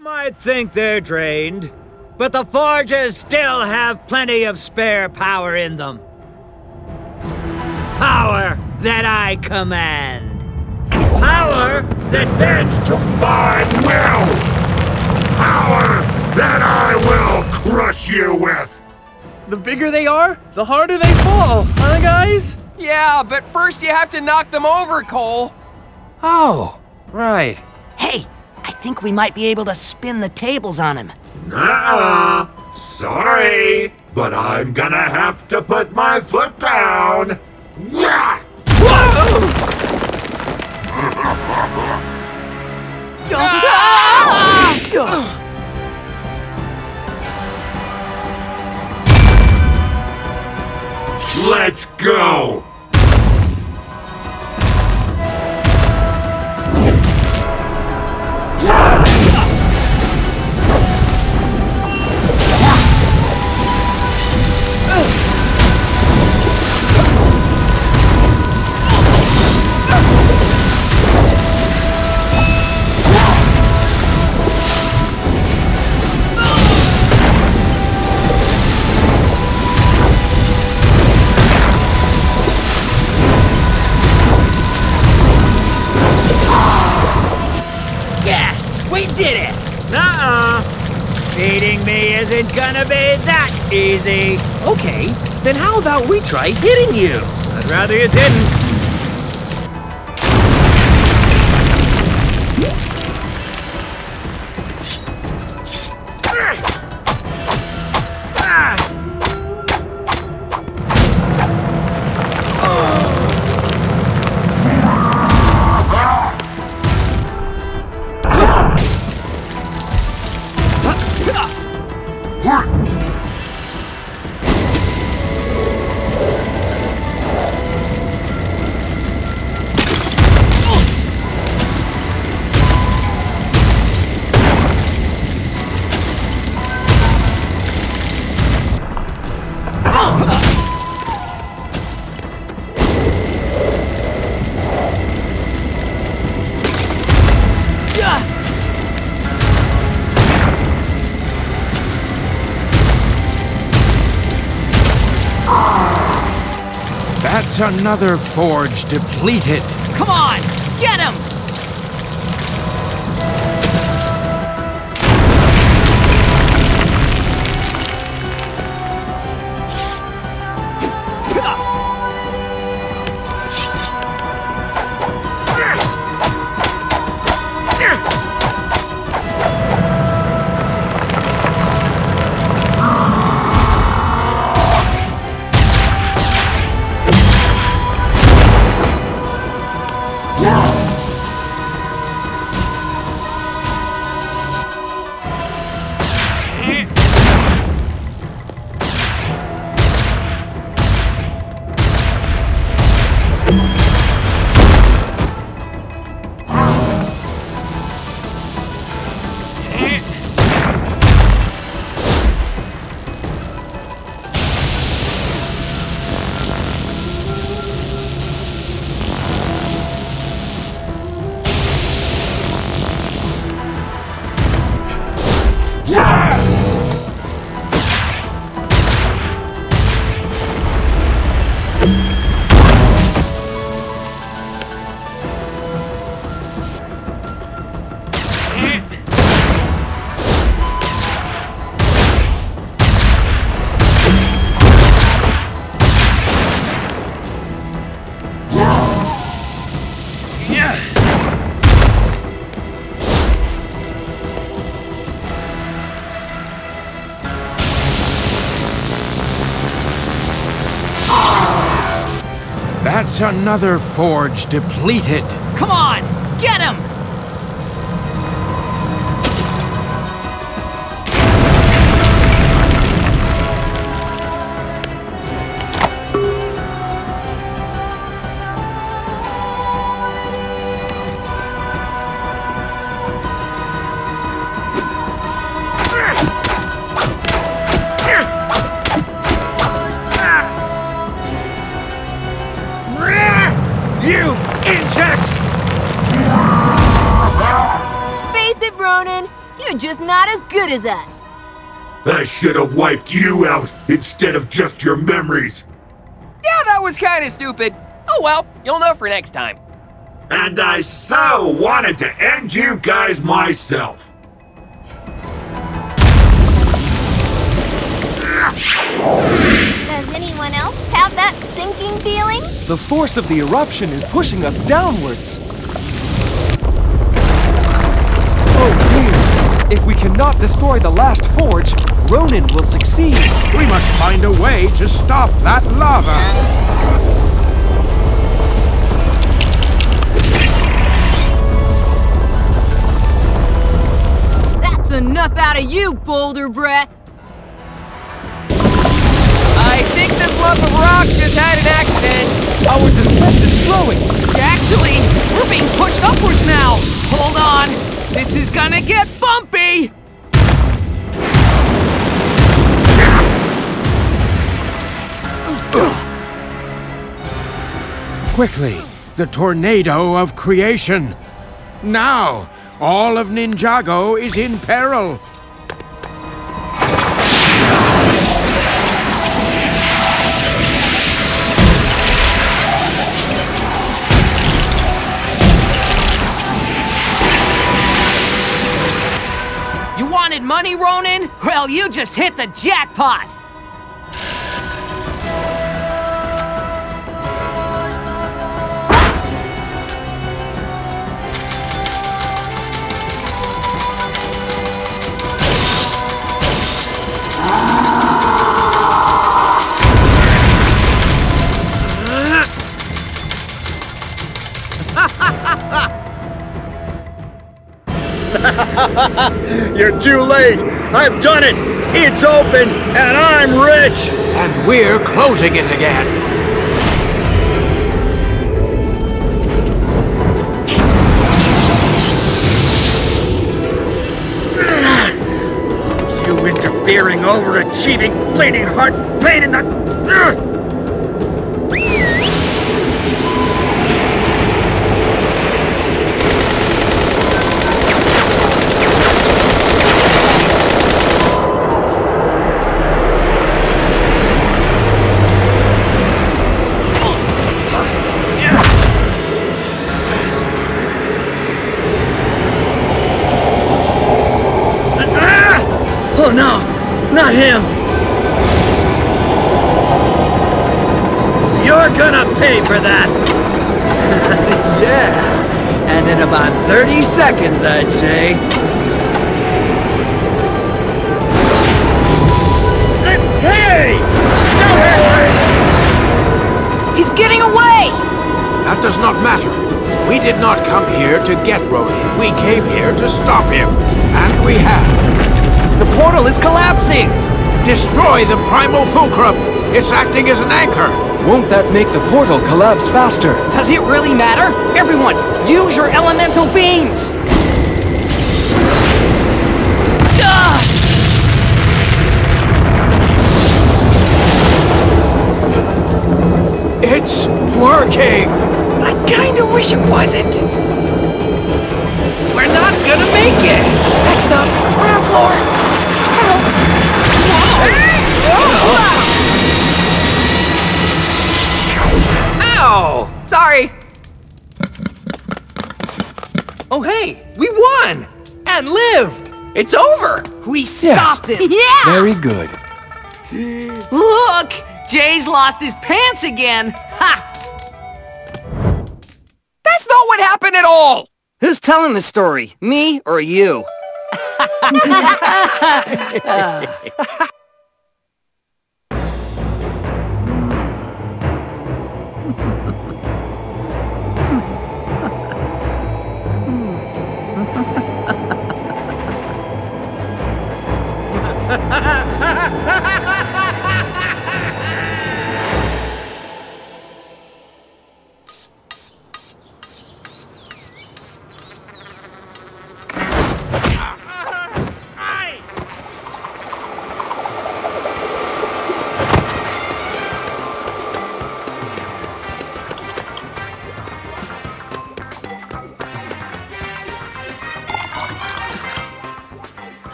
might think they're drained, but the forges still have plenty of spare power in them. Power that I command. Power that bends to My will! Power that I will crush you with! The bigger they are, the harder they fall, huh, guys? Yeah, but first you have to knock them over, Cole. Oh, right. Hey, I think we might be able to spin the tables on him. Nah, sorry, but I'm gonna have to put my foot down. Let's go! Okay, then how about we try hitting you? I'd rather you didn't. That's another forge depleted. Come on, Yeah! That's another forge depleted. Come on, get him! Good as us. I should have wiped you out instead of just your memories. Yeah, that was kind of stupid. Oh well, you'll know for next time. And I so wanted to end you guys myself. Does anyone else have that sinking feeling? The force of the eruption is pushing us downwards. Cannot destroy the last forge, Ronin will succeed. We must find a way to stop that lava. That's enough out of you, Boulder Breath. I think this lump of rock just had an accident. Our descent is slowing. Actually, we're being pushed upwards now. Hold on. This is gonna get bumpy. Quickly, the tornado of creation. Now, all of Ninjago is in peril. Money, Ronin? Well, you just hit the jackpot. You're too late! I've done it! It's open, and I'm rich! And we're closing it again. You interfering, overachieving, bleeding heart pain in the... for that! yeah! And in about 30 seconds, I'd say. Hey! He's getting away. That does not matter. We did not come here to get Ronin. We came here to stop him. And we have. The portal is collapsing. Destroy the primal fulcrum. It's acting as an anchor. Won't that make the portal collapse faster? Does it really matter? Everyone, use your elemental beams. Ah! It's working. I kinda wish it wasn't. We're not gonna make it. Next up, ground floor. Ow! Sorry. Oh hey, we won! And lived! It's over! We stopped it. Yeah! Very good. Look, Jay's lost his pants again. Ha! That's not what happened at all. Who's telling the story? Me or you?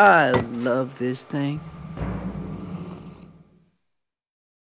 I love this thing.